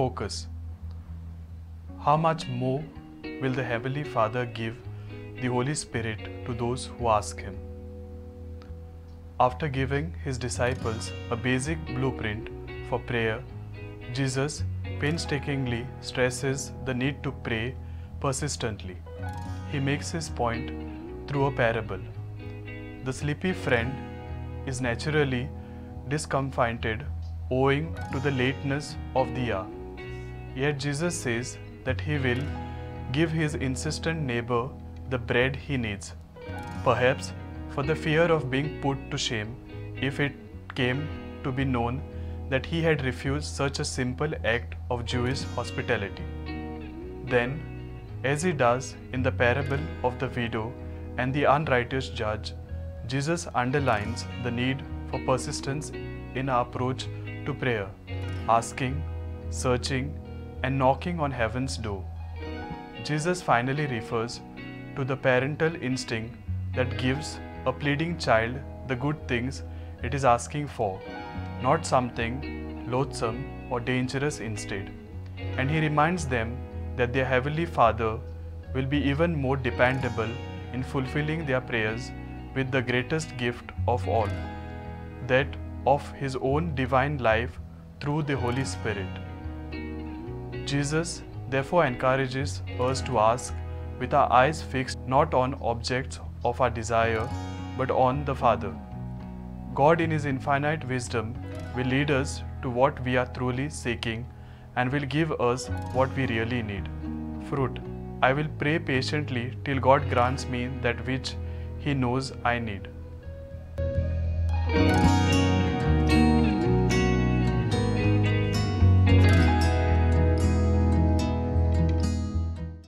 Focus. How much more will the Heavenly Father give the Holy Spirit to those who ask Him? After giving His disciples a basic blueprint for prayer, Jesus painstakingly stresses the need to pray persistently. He makes his point through a parable. The sleepy friend is naturally discomfited owing to the lateness of the hour. Yet Jesus says that he will give his insistent neighbor the bread he needs, perhaps for the fear of being put to shame if it came to be known that he had refused such a simple act of Jewish hospitality. Then, as he does in the parable of the widow and the unrighteous judge, Jesus underlines the need for persistence in our approach to prayer, asking, searching, and knocking on heaven's door. Jesus finally refers to the parental instinct that gives a pleading child the good things it is asking for, not something loathsome or dangerous instead. And he reminds them that their Heavenly Father will be even more dependable in fulfilling their prayers with the greatest gift of all that of His own divine life through the Holy Spirit. Jesus therefore encourages us to ask with our eyes fixed not on objects of our desire but on the Father. God, in His infinite wisdom, will lead us to what we are truly seeking and will give us what we really need fruit. I will pray patiently till God grants me that which He knows I need.